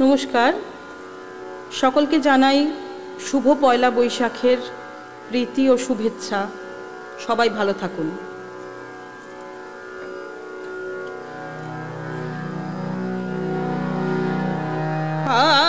নমস্কার। সকলকে জানাই শুভ পয়লা বৈশাখের প্রীতি ও শুভেচ্ছা। সবাই ভালো থাকুন। আ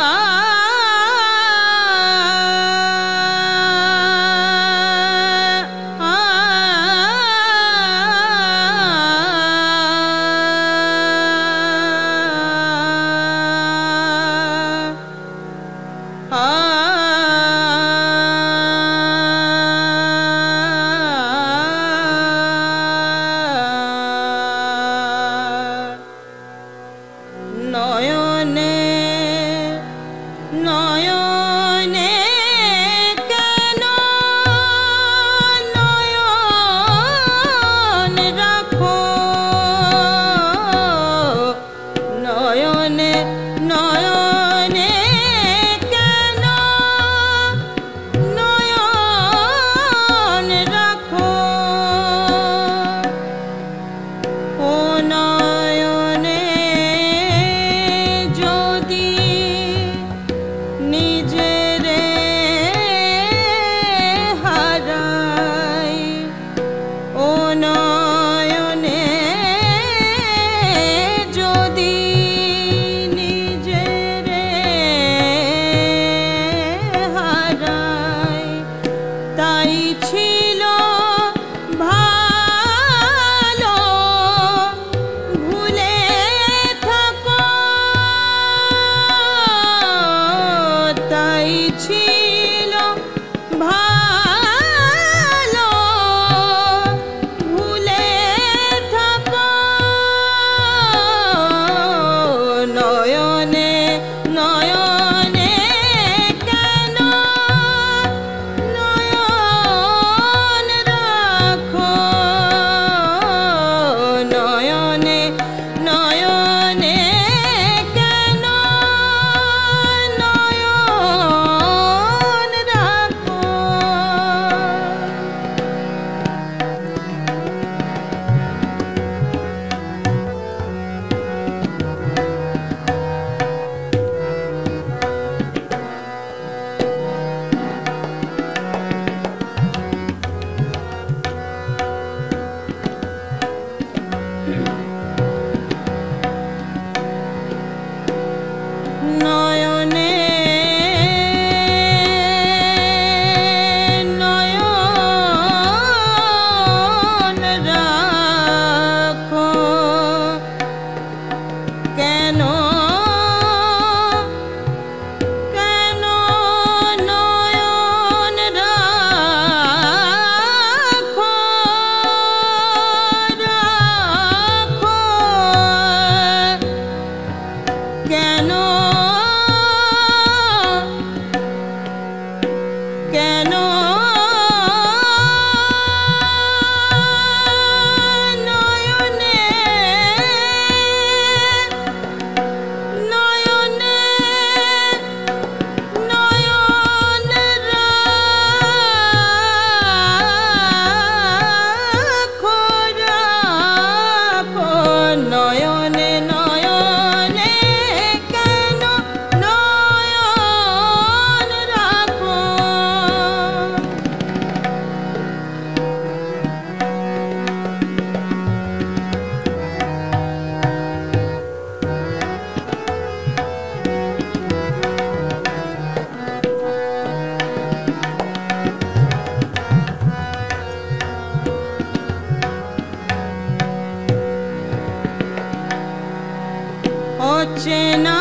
অচেনা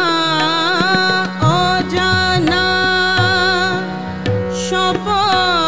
অজানা সপন